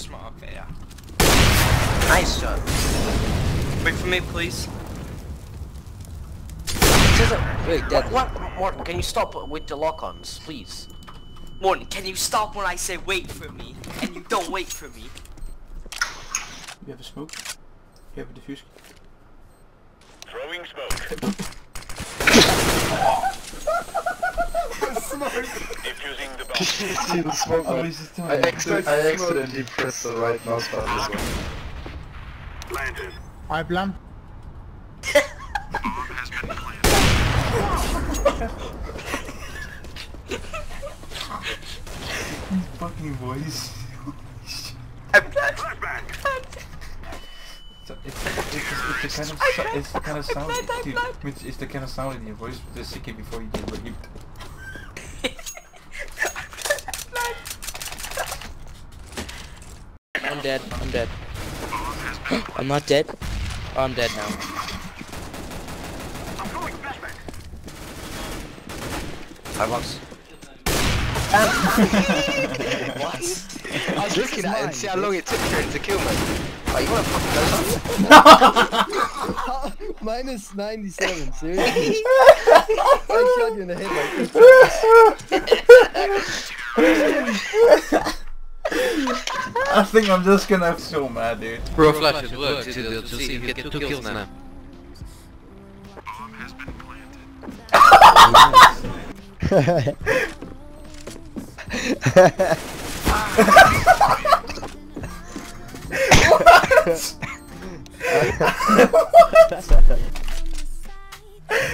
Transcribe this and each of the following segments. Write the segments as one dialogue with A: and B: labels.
A: smart. Okay, yeah.
B: Nice shot.
A: Wait for me, please.
C: Wait, dead.
B: What, what, Morten, can you stop with the lock-ons, please?
A: Morten, can you stop when I say wait for me? And you don't wait for me.
D: You have a smoke? You have a diffuse?
E: Throwing smoke. Defusing the bomb.
F: See the smoke
D: Oh, he's just doing
F: I, accident, I accidentally pressed the right mouse button as well.
E: Planted.
G: I plan.
D: fucking voice.
E: Flashbang.
D: So it's, it's, it's, it's the kind of it's the kind of sound dude, it's, it's the kind of sound in your voice the second before you get raped.
C: I'm dead. I'm dead. I'm not dead. Oh, I'm dead now.
E: I'm throwing flashbang.
B: Firebox.
C: what? I was looking at it and see how long it took for it to kill me.
B: Oh, you wanna fucking go something?
G: Minus 97, seriously? I shot you in the head like this.
D: I think I'm just gonna be so mad dude.
H: Bro, flash it works. You'll see you get two kills now.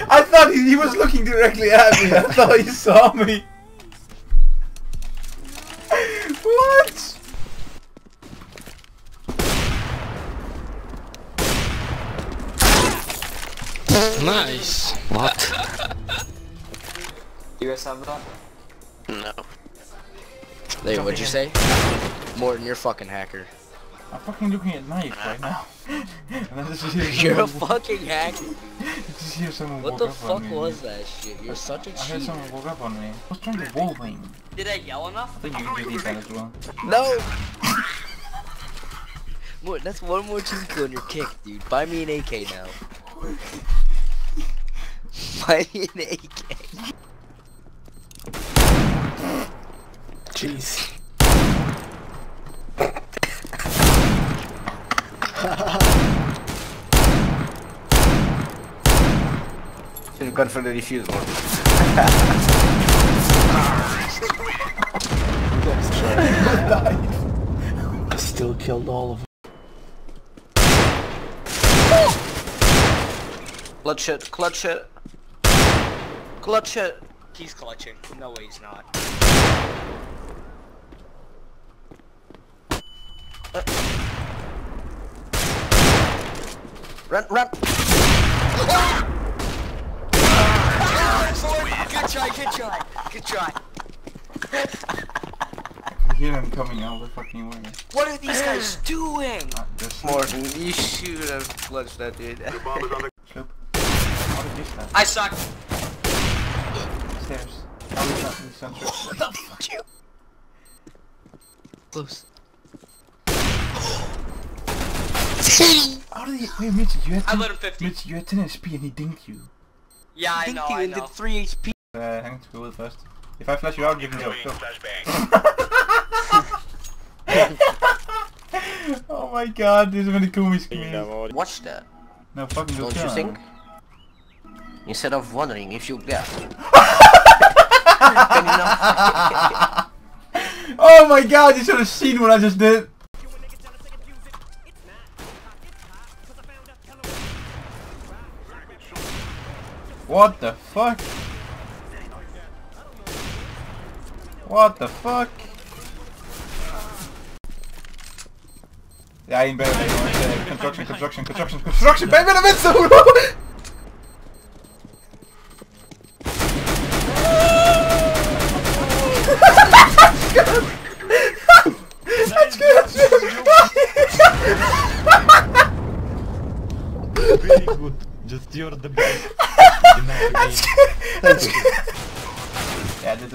D: I thought he, he was looking directly at me. I thought he saw me.
H: Nice. What?
A: You guys have that?
H: No.
C: Wait, what'd you say? Morten, you're a fucking hacker.
D: I'm fucking looking at knife right now. and then just
C: You're a fucking hacker.
D: just hear someone
C: What the
D: up
C: fuck
D: on me.
C: was that shit? You're such a
D: I heard
C: cheat.
D: someone walk up on me. What's was trying to wall aim.
A: Did I yell
D: I
A: enough?
D: think you did that as well.
C: No! Morten, that's one more cheat on your kick, dude. Buy me an AK now. Buy me an AK.
F: Jeez.
B: Should've gone for the defuse one.
F: I still killed all of them.
B: Clutch it, clutch it.
A: He's clutching. No way he's not.
B: Run, run.
A: Good try, good try, good try.
D: I hear them coming out of the fucking way.
A: What are these guys doing?
D: Ah, there's
B: Morten, you should have clutched that dude.
E: I bomb is on the
D: slope. How did this happen?
A: I suck.
D: Stairs. How is that in the center?
C: Close.
D: How did he- Wait, Mitch, you had
A: I
D: 10
A: let him 50.
D: Mitch, you had 10 SP and he dinked you.
A: Yeah, I
C: think
A: know,
C: you
A: I
C: ended
A: know.
C: 3 HP.
D: Uh, hang to it first. If I flash you out, you can go.
E: throwing
D: go. oh my god, this is really komisch geweest.
B: Watch that.
D: No, fucking
B: Don't you think? Instead of wondering if you yeah.
D: Oh my god, you should have seen what I just did. What the fuck? What the fuck? Één bij jongens. Eh, Construction, construction, construction, construction. Ben, ben, zo! really good.
F: Just you're the best.
D: in our game. Thank. Yeah, I did.